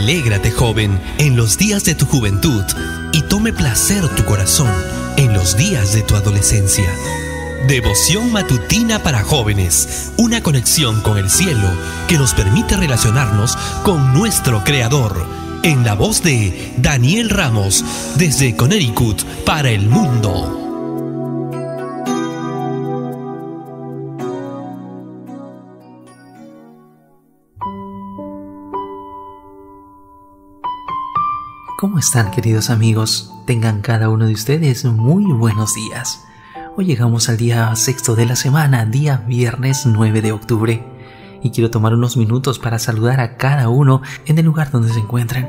Alégrate joven en los días de tu juventud y tome placer tu corazón en los días de tu adolescencia. Devoción matutina para jóvenes, una conexión con el cielo que nos permite relacionarnos con nuestro Creador. En la voz de Daniel Ramos, desde Connecticut para el mundo. ¿Cómo están queridos amigos? Tengan cada uno de ustedes muy buenos días. Hoy llegamos al día sexto de la semana, día viernes 9 de octubre, y quiero tomar unos minutos para saludar a cada uno en el lugar donde se encuentren.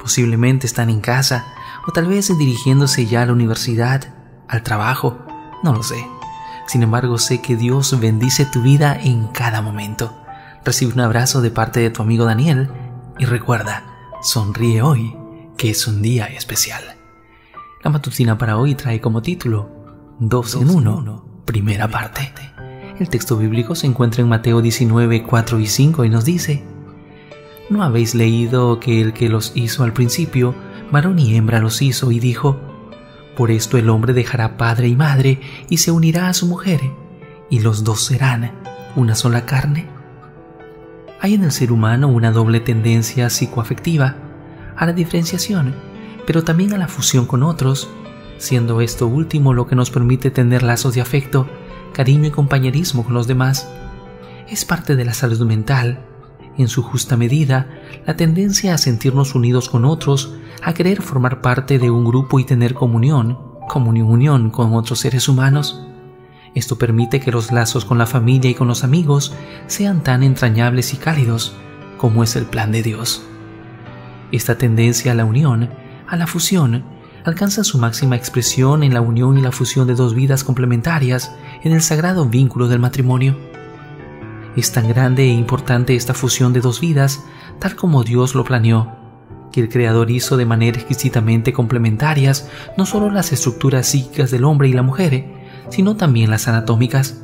Posiblemente están en casa o tal vez dirigiéndose ya a la universidad, al trabajo, no lo sé. Sin embargo, sé que Dios bendice tu vida en cada momento. Recibe un abrazo de parte de tu amigo Daniel y recuerda, sonríe hoy que es un día especial. La matutina para hoy trae como título Dos en uno, primera parte. El texto bíblico se encuentra en Mateo 19, 4 y 5 y nos dice, ¿No habéis leído que el que los hizo al principio, varón y hembra los hizo y dijo, Por esto el hombre dejará padre y madre y se unirá a su mujer, y los dos serán una sola carne? Hay en el ser humano una doble tendencia psicoafectiva a la diferenciación, pero también a la fusión con otros, siendo esto último lo que nos permite tener lazos de afecto, cariño y compañerismo con los demás. Es parte de la salud mental, en su justa medida, la tendencia a sentirnos unidos con otros, a querer formar parte de un grupo y tener comunión, comunión unión con otros seres humanos. Esto permite que los lazos con la familia y con los amigos sean tan entrañables y cálidos como es el plan de Dios. Esta tendencia a la unión, a la fusión, alcanza su máxima expresión en la unión y la fusión de dos vidas complementarias en el sagrado vínculo del matrimonio. Es tan grande e importante esta fusión de dos vidas, tal como Dios lo planeó, que el Creador hizo de manera exquisitamente complementarias no solo las estructuras psíquicas del hombre y la mujer, sino también las anatómicas.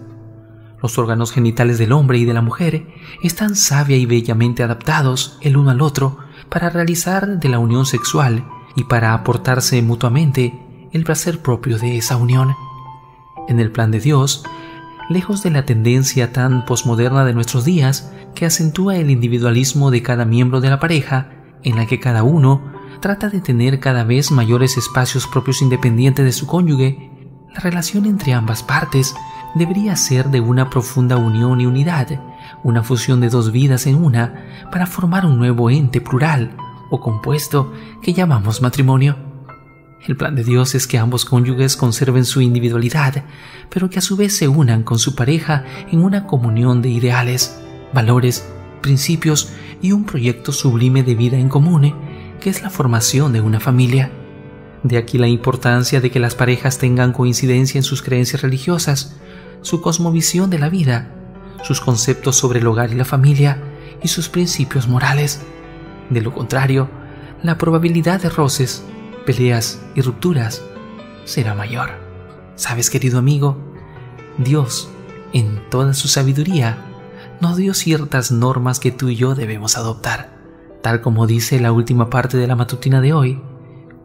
Los órganos genitales del hombre y de la mujer están sabia y bellamente adaptados el uno al otro para realizar de la unión sexual y para aportarse mutuamente el placer propio de esa unión. En el plan de Dios, lejos de la tendencia tan posmoderna de nuestros días que acentúa el individualismo de cada miembro de la pareja, en la que cada uno trata de tener cada vez mayores espacios propios independientes de su cónyuge, la relación entre ambas partes debería ser de una profunda unión y unidad, una fusión de dos vidas en una para formar un nuevo ente plural o compuesto que llamamos matrimonio. El plan de Dios es que ambos cónyuges conserven su individualidad, pero que a su vez se unan con su pareja en una comunión de ideales, valores, principios y un proyecto sublime de vida en común, que es la formación de una familia. De aquí la importancia de que las parejas tengan coincidencia en sus creencias religiosas, su cosmovisión de la vida, sus conceptos sobre el hogar y la familia y sus principios morales. De lo contrario, la probabilidad de roces, peleas y rupturas será mayor. ¿Sabes, querido amigo? Dios, en toda su sabiduría, nos dio ciertas normas que tú y yo debemos adoptar. Tal como dice la última parte de la matutina de hoy,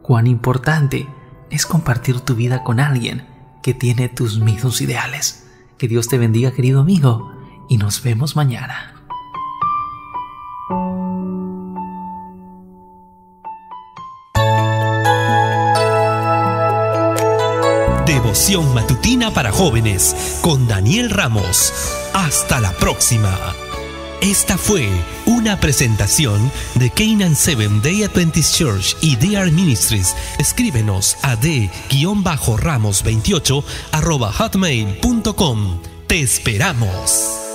cuán importante es compartir tu vida con alguien que tiene tus mismos ideales. Que Dios te bendiga, querido amigo y nos vemos mañana. Devoción matutina para jóvenes con Daniel Ramos. Hasta la próxima. Esta fue una presentación de Canaan Seven Day Adventist Church y DR Ministries. Escríbenos a d-ramos28 hotmail.com. Te esperamos.